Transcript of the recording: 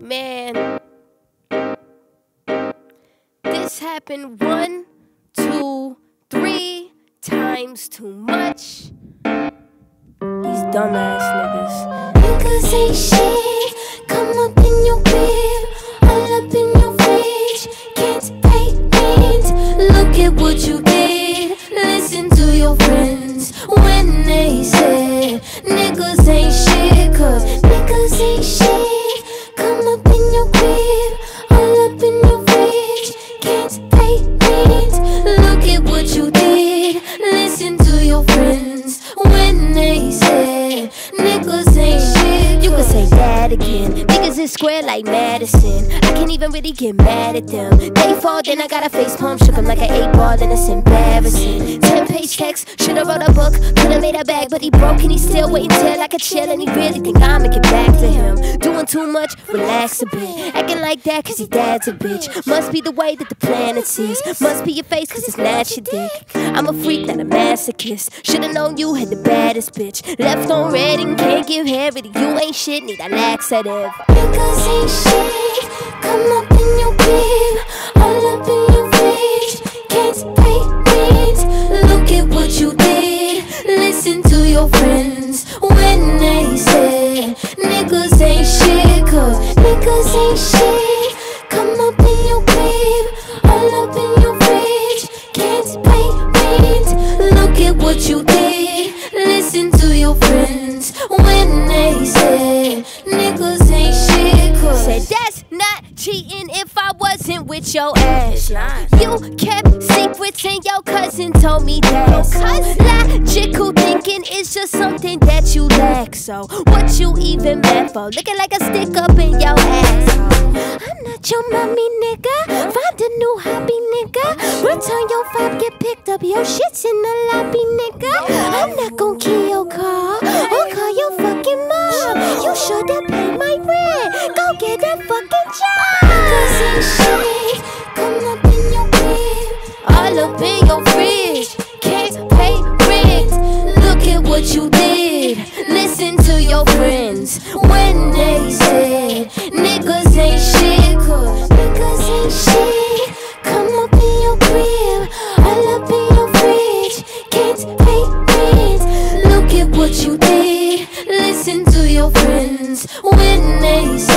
Man, this happened one, two, three times too much. These dumbass niggas. Niggas ain't shit. Square like Madison. I can't even really get mad at them. They fall, then I got a face palm, shook 'em like an eight ball, and it's embarrassing. Text, should've wrote a book, could've made a bag, but he broke and he's still waiting till I could chill, and he really think I'ma get back to him. Doing too much, relax a bit. Acting like that, cause his dad's a bitch. Must be the way that the planets is. Must be your face, cause it's not your dick. I'm a freak, not a masochist. Should've known you had the baddest bitch. Left on read and can't give but you ain't shit, need a laxative. Niggas ain't shit. Come up in your crib, all up in rent. Look at what you did. Listen to your friends when they said niggas ain't shit. Cause Said that's not cheating if I wasn't with your ass. You kept secrets and your cousin told me that. Logical thinking is just something that you lack. So what you even mad for? Looking like a stick up in your ass. Oh. I'm not your mommy, nigga. Return your vibe, get picked up. Your shit's in the lobby, nigga. I'm not gon' kill your car or call your fucking mom. You shoulda paid my rent. Go get that fucking job. Niggas ain't shit. Come up in your crib. All up in your fridge, can't pay rent. Look at what you did. Listen to your friends when they said friends. When they